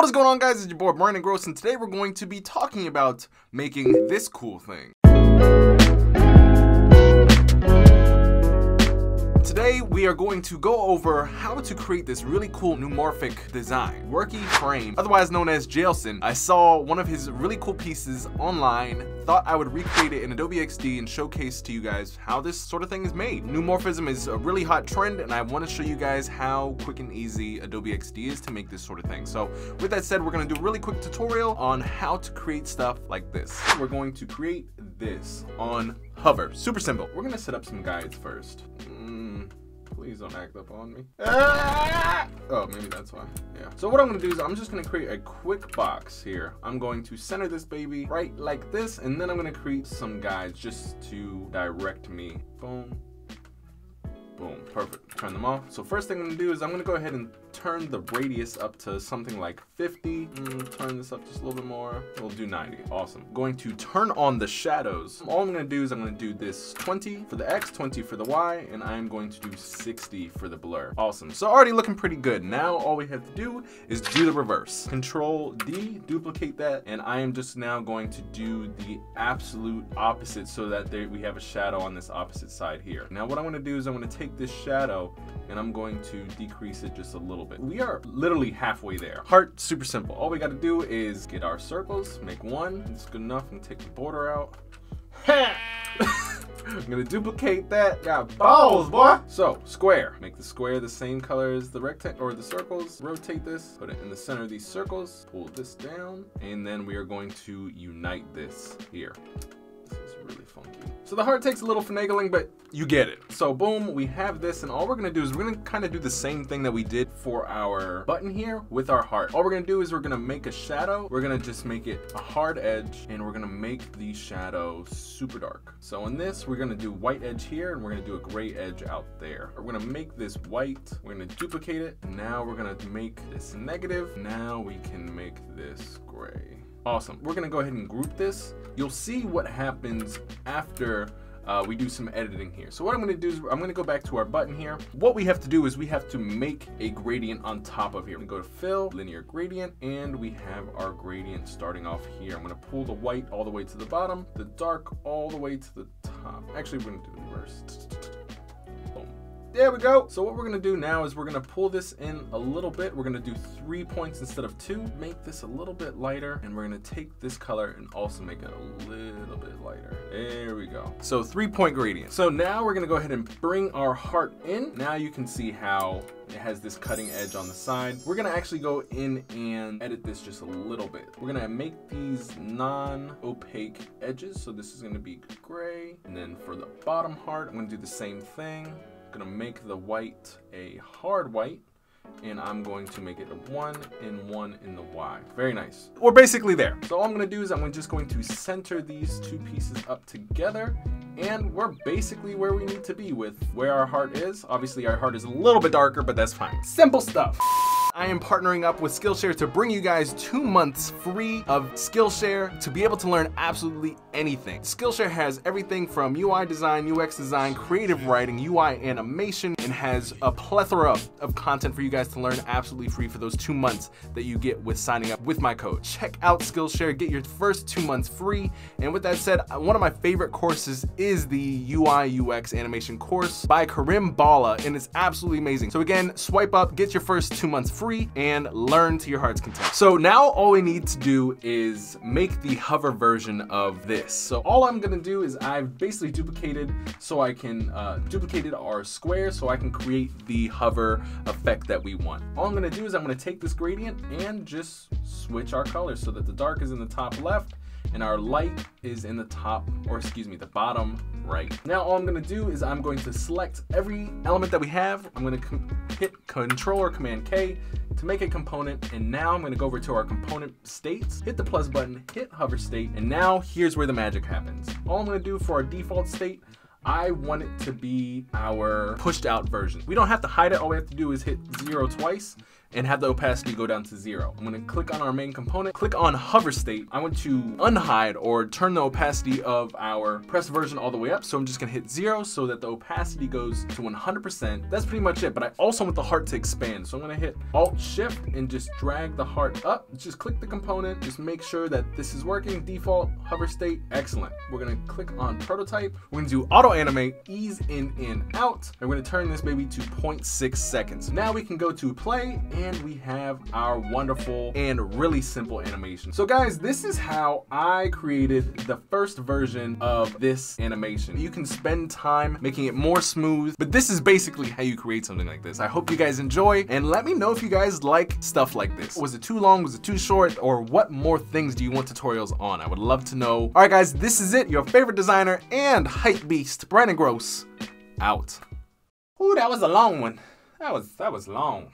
What is going on guys, it's your boy Brandon Groce and today we're going to be talking about making this cool thing. Today we are going to go over how to create this really cool neumorphic design. Worky Frame, otherwise known as Jailson, I saw one of his really cool pieces online, thought I would recreate it in Adobe XD and showcase to you guys how this sort of thing is made. Neumorphism is a really hot trend and I want to show you guys how quick and easy Adobe XD is to make this sort of thing. So with that said, we're going to do a really quick tutorial on how to create stuff like this. We're going to create this on Hover. Super simple. We're going to set up some guides first. Mm, Please don't act up on me. Ah! Oh, maybe that's why. Yeah. So what I'm gonna do is I'm just gonna create a quick box here. I'm going to center this baby right like this, and then I'm gonna create some guides just to direct me. Boom. Boom, perfect. Turn them off. So first thing I'm gonna do is I'm gonna go ahead and turn the radius up to something like 50. Mm, turn this up just a little bit more. We'll do 90. Awesome. Going to turn on the shadows. All I'm going to do is I'm going to do this 20 for the X, 20 for the Y, and I'm going to do 60 for the blur. Awesome. So already looking pretty good. Now all we have to do is do the reverse. Control D, duplicate that, and I am just now going to do the absolute opposite so that there, we have a shadow on this opposite side here. Now what I'm to do is I'm going to take this shadow and I'm going to decrease it just a little bit. We are literally halfway there. Heart, super simple. All we got to do is get our circles, make one. It's good enough and take the border out. I'm gonna duplicate that. Got balls, boy. So, square. Make the square the same color as the rectangle or the circles. Rotate this, put it in the center of these circles, pull this down, and then we are going to unite this here. Funky. So the heart takes a little finagling, but you get it. So boom, we have this, and all we're gonna do is we're gonna kind of do the same thing that we did for our button here with our heart. All we're gonna do is we're gonna make a shadow. We're gonna just make it a hard edge, and we're gonna make the shadow super dark. So in this, we're gonna do white edge here, and we're gonna do a gray edge out there. We're gonna make this white. We're gonna duplicate it. Now we're gonna make this negative. Now we can make this gray. Awesome. We're gonna go ahead and group this. You'll see what happens after uh, we do some editing here. So what I'm gonna do is I'm gonna go back to our button here. What we have to do is we have to make a gradient on top of here. We go to fill, linear gradient, and we have our gradient starting off here. I'm gonna pull the white all the way to the bottom, the dark all the way to the top. Actually, we're gonna do the reverse. There we go. So what we're gonna do now is we're gonna pull this in a little bit. We're gonna do three points instead of two. Make this a little bit lighter and we're gonna take this color and also make it a little bit lighter. There we go. So three point gradient. So now we're gonna go ahead and bring our heart in. Now you can see how it has this cutting edge on the side. We're gonna actually go in and edit this just a little bit. We're gonna make these non-opaque edges. So this is gonna be gray. And then for the bottom heart, I'm gonna do the same thing gonna make the white a hard white and I'm going to make it a one and one in the Y. Very nice. We're basically there. So all I'm gonna do is I'm just going to center these two pieces up together and we're basically where we need to be with where our heart is. Obviously our heart is a little bit darker, but that's fine. Simple stuff. I am partnering up with Skillshare to bring you guys two months free of Skillshare to be able to learn absolutely anything. Skillshare has everything from UI design, UX design, creative writing, UI animation, and has a plethora of content for you guys to learn absolutely free for those two months that you get with signing up with my code. Check out Skillshare, get your first two months free. And with that said, one of my favorite courses is the UI UX animation course by Karim Bala, and it's absolutely amazing. So again, swipe up, get your first two months free, and learn to your heart's content. So now all we need to do is make the hover version of this. So all I'm gonna do is I've basically duplicated so I can uh, duplicated our square so I can create the hover effect that we want. All I'm gonna do is I'm gonna take this gradient and just switch our colors so that the dark is in the top left and our light is in the top, or excuse me, the bottom right. Now all I'm gonna do is I'm going to select every element that we have. I'm gonna hit Control or Command K to make a component, and now I'm gonna go over to our component states, hit the plus button, hit hover state, and now here's where the magic happens. All I'm gonna do for our default state, I want it to be our pushed out version. We don't have to hide it. All we have to do is hit zero twice and have the opacity go down to zero. I'm gonna click on our main component, click on hover state. I want to unhide or turn the opacity of our press version all the way up. So I'm just gonna hit zero so that the opacity goes to 100%. That's pretty much it, but I also want the heart to expand. So I'm gonna hit Alt Shift and just drag the heart up. Just click the component, just make sure that this is working. Default, hover state, excellent. We're gonna click on prototype. We're gonna do auto animate, ease in, in, out. And we're gonna turn this maybe to 0.6 seconds. Now we can go to play and we have our wonderful and really simple animation. So guys, this is how I created the first version of this animation. You can spend time making it more smooth, but this is basically how you create something like this. I hope you guys enjoy and let me know if you guys like stuff like this. Was it too long? Was it too short? Or what more things do you want tutorials on? I would love to know. All right guys, this is it. Your favorite designer and hype beast, Brandon Groce, out. Ooh, that was a long one. That was, that was long.